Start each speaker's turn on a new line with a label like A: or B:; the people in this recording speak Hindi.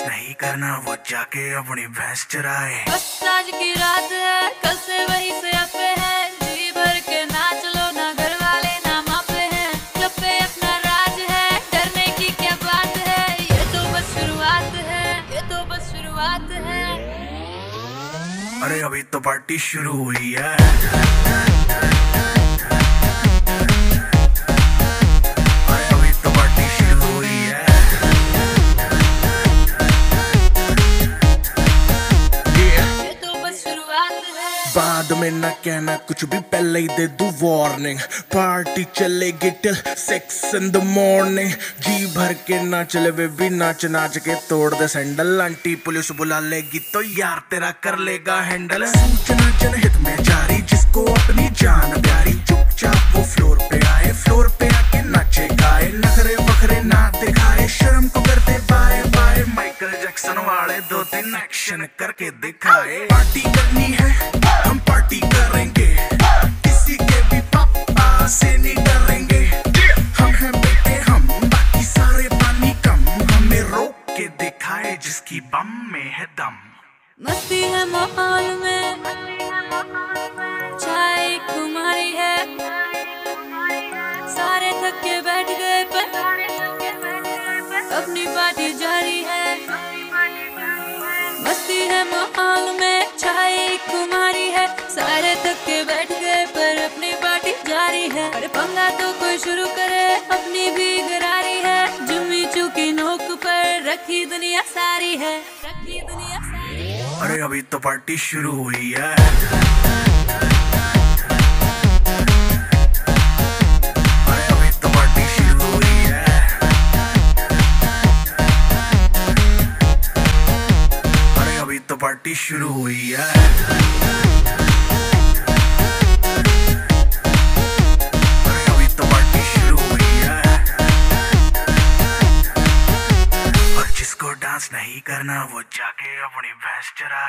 A: करना वो जाके अपनी भैंस चराए।
B: बस आज की रात है कल से वही से अपे है। जी भर के नाच लो ना घर वाले ना मापे हैं। क्लब पे अपना राज है डरने की क्या बात है? ये तो बस शुरुआत है ये तो बस शुरुआत है।
A: अरे अभी तो पार्टी शुरू हुई है।
C: बाद में ना कहना, कुछ भी पहले ही दे दू वार्निंग पार्टी चलेगी till six in the morning जी भर के ना चले वे भी नाच नाच के तोड़ दे सैंडल आंटी पुलिस बुला लेगी तो यार तेरा कर लेगा हैंडल सूचना जनहित में जारी, जिसको अपनी जान प्यारी। चुपचाप वो फ्लोर पे आए फ्लोर पे आके नाचे, गाए। नखरे वखरे ना दिखाए, शर्म को करते बाय बाय माइकल जैक्सन वाले दो तीन एक्शन करके दिखाए। पार्टी करनी है जिसकी बम में है दम।
B: मस्ती है माहौल में चाय कुमारी है। सारे थक के बैठ गए पर, अपनी पार्टी जारी है। मस्ती है माहौल में चाय कुमारी है। सारे थक के बैठ गए पर, अपनी पार्टी जारी है। अरे पंगा तो कोई शुरू सारी है रखी दुनिया
A: अरे, अभी तो पार्टी शुरू हुई है। अभी तो पार्टी शुरू हुई है। नहीं करना वो जाके अपनी भैंस चरा